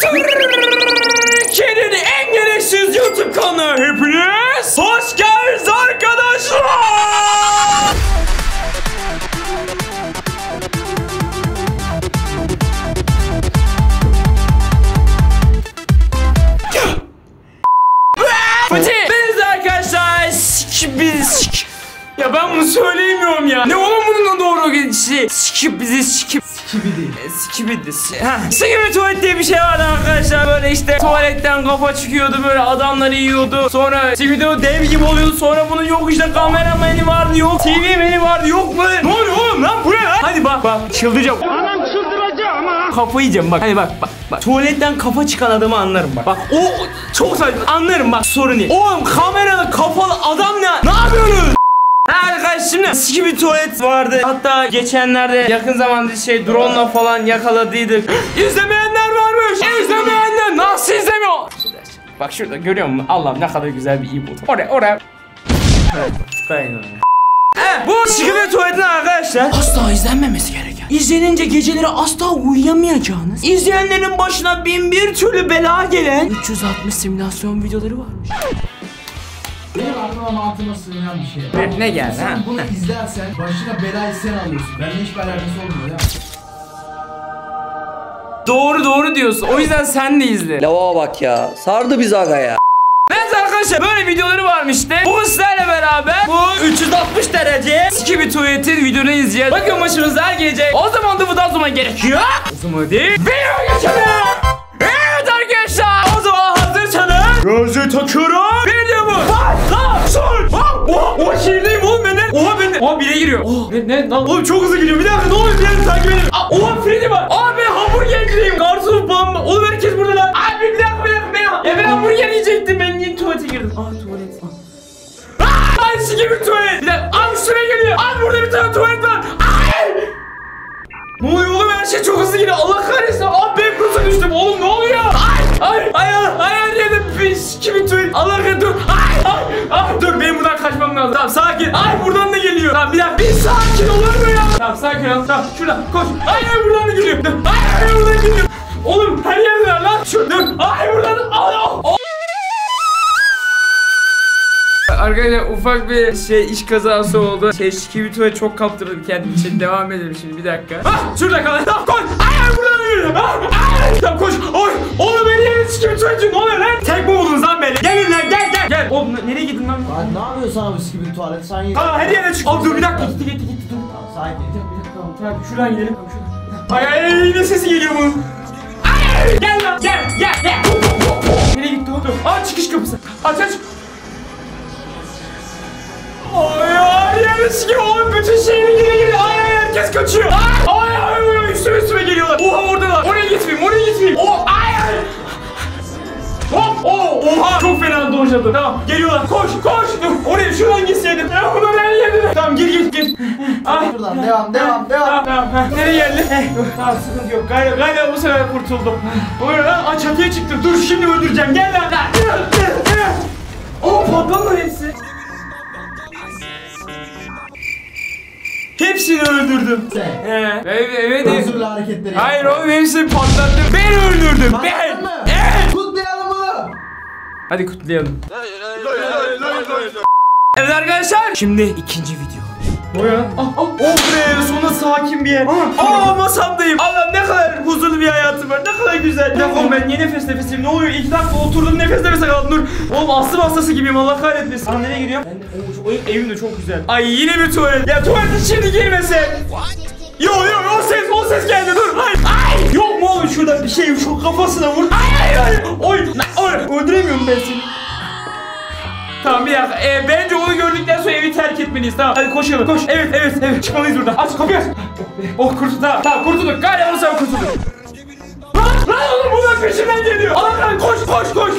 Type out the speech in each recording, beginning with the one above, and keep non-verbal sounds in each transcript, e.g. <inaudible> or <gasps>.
Türkiye'nin en gereksiz YouTube kanalı. Hepiniz hoş geldiniz arkadaşlar. Fatih arkadaşlar biz Ya ben bunu söyleyemiyorum ya. Ne oğlum bunun doğru gidişi Sikip bizi sikip Sikibidi Sikibidi Ha Sikibi tuvalet diye bir şey vardı arkadaşlar Böyle işte tuvaletten kafa çıkıyordu böyle adamları yiyordu Sonra Sikibi dev gibi oluyordu Sonra bunun yok işte kamerameni vardı yok TV meni vardı yok böyle Ne oluyor oğlum lan bu ne lan Hadi bak bak çıldıracağım Kafayı yiyeceğim bak. Hadi bak bak bak. Tuvaletten kafa çıkan adamı anlarım bak. Bak o o- çok saçma anlarım bak sorun değil. Oğlum kameralı kafalı adam ne? Ne yapıyorsunuz? Ha arkadaş şimdi siki bir tuvalet vardı. Hatta geçenlerde yakın zamanda şey drone'la falan yakaladıydık. <gasps> İzlemeyenler varmış. İzlemeyenler nasıl izlemiyor? Bak şurada görüyor musun? Allah'ım ne kadar güzel bir iyi buldum. Oraya oraya. Evet, bu Şikayet tuvaletin arkadaşlar asla izlenmemesi gereken. İzlenince geceleri asla uyuyamayacağınız. İzleyenlerin başına bin bir türlü bela gelen 360 simülasyon videoları varmış. Benim aklıma mantığıma sığınan bir şey. Ne- ne geldi, Sen ha? bunu izlersen başına belayı sen alıyorsun. Benimle hiçbir alakası olmuyor ya. Doğru doğru diyorsun. O yüzden sen de izle. Lava bak ya. Sardı biz aga ya. Evet arkadaşlar böyle videoları varmış işte. Bu sizlerle beraber bu 360 derece siki bir tuvaletin videonu izleyeceğiz. Bakın başımıza her gece. O zaman da bu da o zaman gerekiyor. O zaman değil. Video geçelim. Evet arkadaşlar. O zaman hazırsanız. Gözü takıyorum. Video Oha bire giriyor. Oha. Ne ne lan? Oğlum çok hızlı gidiyor. Bir dakika ne oluyor? Bir dakika takip edin. Aa, Oha Freddy var. Aa ben hamburgerciyim. Garson var. Oğlum herkes burada lan. Abi bir dakika bir dakika. Ben, ya ben hamburger yiyecektim. Ben niye tuvalete girdim? Aa tuvalet. Aa. Ay siki bir tuvalet. Bir dakika. Abi şuraya geliyor. Abi burada bir tane tuvalet var. Ay. Ne oluyor oğlum her şey çok hızlı gidiyor Allah kahretsin Abi ben kurusa düştüm oğlum ne oluyor Ay ay ay ay ay her yerde bir kimin tuvalet Allah kahretsin dur Ay ay ay dur benim buradan kaçmam lazım. Tamam sakin. Ay buradan da geliyor. Tamam bir dakika. Bir sakin olur mu ya? Tamam sakin ol. Tamam şuradan koş. Ay ay buradan da geliyor. Ay ay buradan geliyor. Oğlum her yerdeler lan. Şu dur. Ay buradan ay ay Arkadaşlar ufak bir şey iş kazası oldu. Şey şikibitoya çok kaptırdım kendim için. Devam edelim şimdi bir dakika. Ah şurada kal. Tamam koş. Yürü. Ah, ay. Tamam koş. Oy. Oğlum beni yerin şikibitoycu. Ne oluyor lan? Tek mi buldunuz lan beni? Gelin lan gel gel. Gel. Oğlum nereye gittin lan? Lan ne yapıyorsun sana bu sikibin tuvalet? Sen ye. Tamam her yere çık. Abi dur bir dakika. Gitti gitti gitti. Dur. Tamam, Sakin. Bir dakika tamam. Tamam şuradan gidelim. Ay ay ne sesi geliyor bunun? Ay gel lan gel gel gel. Nereye gitti o? Dur. Aa çıkış kapısı. Aç aç. Ay ay yarısı gibi oğlum bütün şehrin geri geliyor. Ay ay herkes kaçıyor. Ay ay üstüme üstüme geliyorlar. Oha oradalar. Oraya gitmeyeyim oraya gitmeyeyim. Oh ay ay. Hop oh oha çok fena dojladı. Tamam geliyorlar koş koş. Dur oraya şuradan gitseydim. Ya bunlar her yerde. Tamam gir gir gir. Ay. Buradan devam devam Tamam devam. tamam. Ha, Nereye geldi? Tamam sıkıntı yok. Galiba, galiba bu sefer kurtuldum. Buyur lan aa, çatıya çıktım. Dur şimdi öldüreceğim. Gel lan. Hepsini öldürdüm. Sen. He. Evet evet. Özürlü hareketleri. Hayır oğlum hepsini patlattım. Ben öldürdüm. Ben. Patlattın mı? Evet. Kutlayalım bunu. Hadi kutlayalım. Evet arkadaşlar. Şimdi ikinci video. Boya. Ah, ah, oh be sonunda sakin bir yer. Aa masamdayım. Allah ne kadar huzurlu bir hayatım var. Ne kadar güzel. Dakika oğlum ben niye nefes nefesiyim? Ne oluyor? İki dakika oturdum nefes nefese kaldım. Dur. Oğlum astım hastası gibiyim Allah kahretmesin. Aa nereye gidiyorum? Ben, o, o, evim de çok güzel. Ay yine bir tuvalet. Ya tuvalete şimdi girmesem. Yo yo o ses o ses geldi dur. Hayır. Ay. Yok mu oğlum şurada bir şey şu kafasına vur. Ay ay ay. Oy. Oy. Öldüremiyorum ben seni. Tamam bir dakika. Ee, bence onu gördükten sonra evi terk etmeliyiz. Tamam. Hadi koşalım. Koş. Evet evet evet. Çıkmalıyız buradan. Aç kapıyı aç. Oh, kurtulduk. Tamam. Tamam kurtulduk. Galiba sefer kurtulduk. Lan lan oğlum bunlar peşimden geliyor. Allah lan koş koş koş.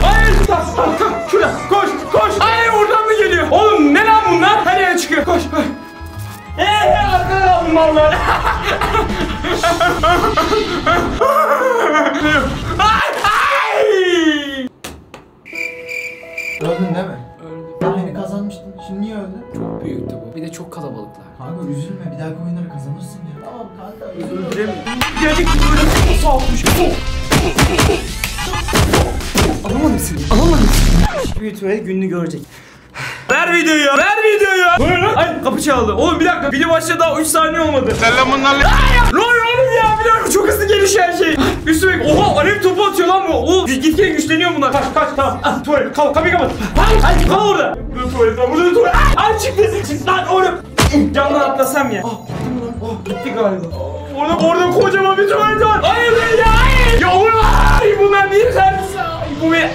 Çok büyüktü bu. Bir de çok kalabalıklar. Kanka üzülme bir dahaki oyunları kazanırsın ya. Tamam kanka üzülürüm. Dedik böyle sokmuş. Alamadım seni. Alamadım seni. Büyük ihtimalle gününü görecek. Ver videoyu ya. Ver videoyu ya. Bu? Ay kapı çaldı. Oğlum bir dakika. Bili başladı daha 3 saniye olmadı. Sen lan bunlarla... Ne oluyor oğlum ya? Bir dakika çok hızlı geliş her şey. Üstüme... Oha alev topu atıyor lan bu. O gitgide güçleniyor bunlar. Kaç kaç tamam. Ah, tuvalet. Kal kapıyı kapat. Ay, ay kal orada. Burada tuvalet var. Burada tuvalet. Ay, çıktı. Çıktı lan oğlum. Camdan atlasam ya. Ah gitti lan? Oh gitti galiba. Orada orada kocaman bir tuvalet var. Hayır be ya. Hayır. Ya oğlum. Ay bunlar bir. Ay, Bu bir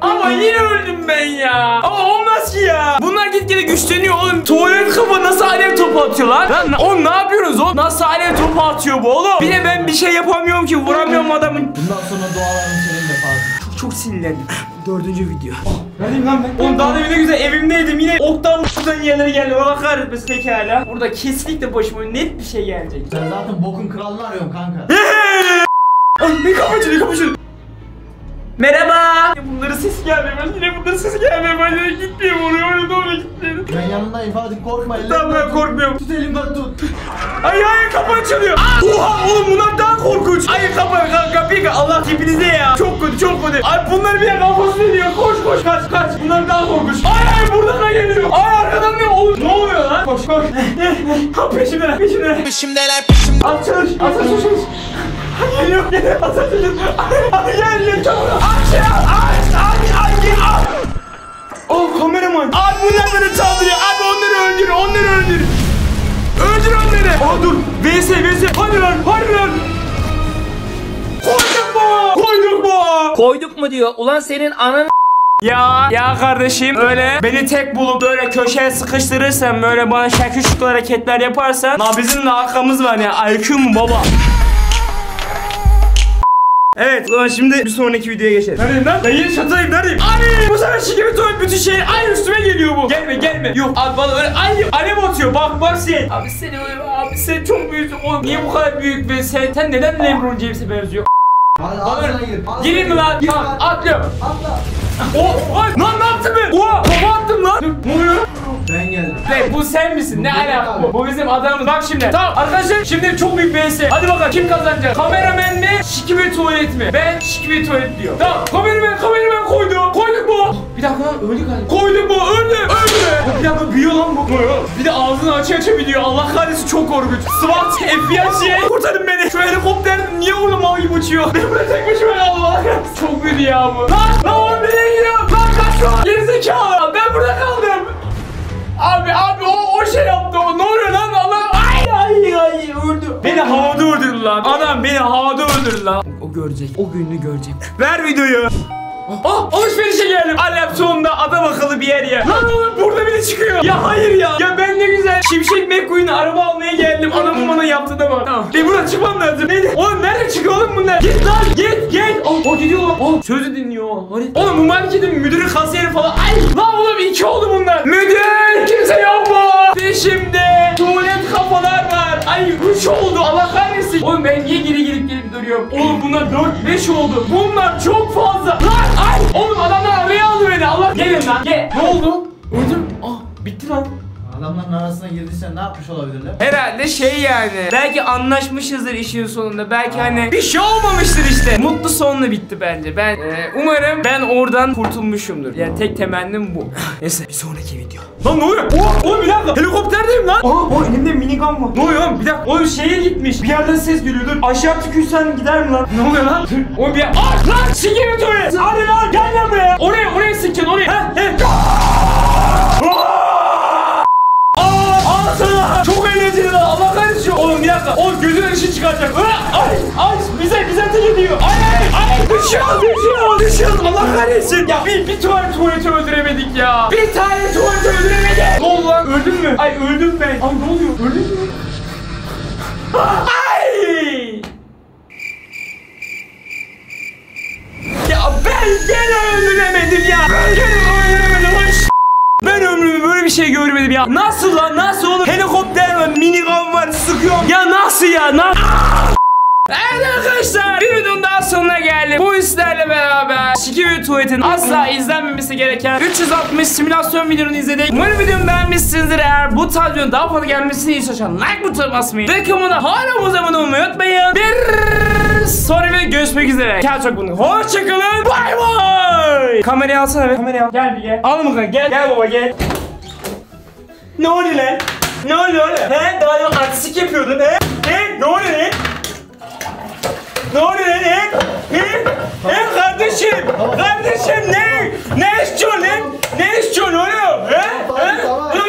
ama yine öldüm ben ya. Ama olmaz ki ya. Bunlar gitgide güçleniyor oğlum. Tuvalet kafa nasıl alev topu atıyor lan? Oğlum ne yapıyorsunuz oğlum? Nasıl alev topu atıyor bu oğlum? Bir de ben bir şey yapamıyorum ki vuramıyorum adamın. Bundan sonra seninle fazla. Çok, sinirlendim. Dördüncü video. Neredeyim lan ben? Oğlum daha da ne güzel evimdeydim yine oktan oktan yerlere geldi. Allah kahretmesin pekala. Burada kesinlikle başıma net bir şey gelecek. Sen zaten bokun kralını arıyorsun kanka. Ay bir kapı açılıyor kapı açılıyor. Merhaba. Bunların sesi gelmeye başladı. Yine bunların sesi gelmeye başladı. Gitmiyorum oraya oraya doğru gitmiyorum. Ben yanındayım Fatih korkma Tamam ben korkmuyorum. Tut elimden tut. Ay ay kapı açılıyor. Oha oğlum bunlar daha korkunç. Ay kapı kapı kapıyı Allah tipinize ya. Çok kötü çok kötü. Ay bunlar bir kafası veriyor. Koş koş kaç kaç. Bunlar daha korkunç. Ay ay buradan da geliyor. Ay arkadan ne oluyor? Ne oluyor lan? Koş koş. Ha peşimden peşimden. Peşimdeler peşimde. At çalış. At çalış. çalış. Geliyor geliyor. Çalış. Ay geliyor çabuk. Aç şey al. Aç ay ay gel al. Oh kameraman. Abi bunlar beni saldırıyor. Abi onları öldür. Onları öldür. Öldür onları. Aa dur. VS VS. Hadi lan. Hadi lan. Koyduk mu? Koyduk mu? Koyduk mu diyor. Ulan senin ananı Ya ya kardeşim öyle beni tek bulup böyle köşeye sıkıştırırsan böyle bana şakır şuklu hareketler yaparsan Na bizim de arkamız var ya IQ mu baba? Evet o zaman şimdi bir sonraki videoya geçelim. Neredeyim lan? Ben yeni çatıdayım neredeyim? Ay bu sefer bir tuvalet bütün şey ay üstüme geliyor bu. Gelme gelme. Yok abi bana öyle ay alev atıyor bak bak sen. Abi seni öyle abi sen çok büyüksün oğlum. Niye bu kadar büyük ve sen, sen neden LeBron James'e benziyor? Gir. ağzına Gireyim mi lan? Tamam lan. atlıyorum. Atla. O ay lan ne yaptın be? Oha kafa attım lan. Dur, Ne oluyor? Ben geldim. Ne bu sen misin? Ne alaka bu? Bu bizim adamımız. Bak şimdi. Tamam arkadaşlar şimdi çok büyük bir vs. Hadi bakalım kim kazanacak? Kameraman mi? Şiki bir tuvalet mi? Ben şiki bir tuvalet diyor. Tamam kameraman kameraman koydu. Koyduk mu? Bir dakika lan öldü galiba. Koyduk mu? Öldü. Öldü. Bir dakika büyüyor lan bu. Bir de ağzını açı açabiliyor. Allah kahretsin çok korkunç. SWAT, FBI, CIA kurtarın beni. Şu helikopter niye orada mal gibi uçuyor? Ben burada tek başıma. Allah kahretsin. Çok büyüdü ya bu. Lan lan oğlum nereye gidiyor? Lan kaç şu an? Gerizekalı. Ben burada kaldım. Abi abi o o şey yaptı o. Ne oluyor lan? Allah ay ay ay öldü. Beni havada öldürdü lan. Adam beni havada öldürdü lan. O görecek o gününü görecek. Ver videoyu. Ah alışverişe geldim Alem sonunda adam akıllı bir yer ya Lan oğlum burada biri çıkıyor. Ya hayır ya Şimşek McQueen'e araba almaya geldim. Adamın bana yaptı da bak Tamam. Ben buradan çıkmam lazım. Neydi? Oğlum nerede çıkıyor oğlum bunlar? Git lan git git Oh o gidiyor lan. Oh sözü dinliyor Hadi Oğlum bu marketin müdürü kasiyeri falan. Ay! Lan oğlum iki oldu bunlar. Müdür! Kimse yok mu? Peşimde tuvalet kafalar var. Ay üç oldu. Allah kahretsin. Oğlum ben niye geri gelip gelip duruyorum? Oğlum bunlar dört beş oldu. Bunlar çok fazla. Lan ay! Oğlum adamlar araya aldı beni. Allah! Gelin lan gel. Ne oldu? Öldüm. Ah bitti lan Adamların arasına girdiysen ne yapmış olabilirler? Herhalde şey yani. Belki anlaşmışızdır işin sonunda. Belki hani bir şey olmamıştır işte. Mutlu sonla bitti bence. Ben e, umarım ben oradan kurtulmuşumdur. Yani tek temennim bu. <laughs> Neyse bir sonraki video. Lan ne oluyor? Oha, oğlum bir dakika. Helikopterdeyim lan. Aa, o elimde minigun var. Ne oluyor lan? Bir dakika. Oğlum şeye gitmiş. Bir yerden ses geliyor. Dur. Aşağı tükürsen gider mi lan? Ne oluyor lan? Dur. Oğlum bir yer. Aa lan sikimi tuvalet. Hadi lan gel lan buraya. Oraya oraya sikeceksin oraya. Heh heh. Dakika. Oğlum gözüne ışık çıkaracak. Aa, Ay, ay, bize bize ateş ediyor. Ay, ay, ay. Düşüyoruz, düşüyoruz, düşüyoruz. Allah kahretsin. Ya bir, bir tane tuvaleti öldüremedik ya. Bir tane tuvaleti öldüremedik. Ne oldu lan? Öldün mü? Ay öldüm ben. Ay ne oluyor? Öldün mü? Şey görmedim ya. Nasıl lan nasıl oğlum? Helikopter var, minigun var, sıkıyorum. Ya nasıl ya? Na Evet arkadaşlar bir videonun daha sonuna geldim. Bu hislerle beraber Şiki ve Tuvalet'in asla izlenmemesi gereken 360 simülasyon videonu izledik. Umarım videomu beğenmişsinizdir. Eğer bu tarz videonun daha fazla gelmesini istiyorsan like butonuna basmayı ve kanalına hala abone olmayı unutmayın. Bir sonra ve görüşmek üzere. Kendinize çok bakın. Hoşçakalın. Bay bay. Kamerayı alsana be. Kamerayı al. Gel bir gel. Al mı gel. Gel baba gel. Ne oluyor lan? Ne oluyor lan? He? Daha demin artistik yapıyordun he? He? Ne oluyor lan? Ne oluyor lan he? He? He kardeşim? Kardeşim ne? Ne istiyorsun lan? Ne istiyorsun oğlum? He? He?